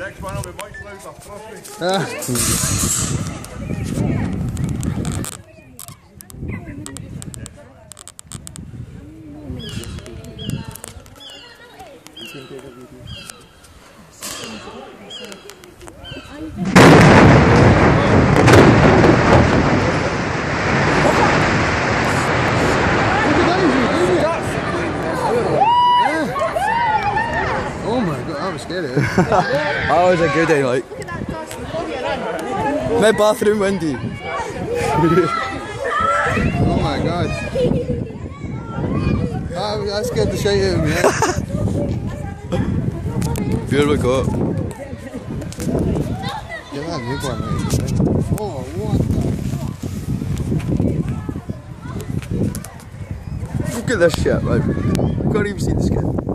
next one will be much louder, trust me. My I was scared of it. That was a good day, like. My bathroom windy. Oh my god. That, that scared the shit out of me. eh? Here we go. Get that newborn out. Oh, what the? Look at this shit, man. Can't even see the skin.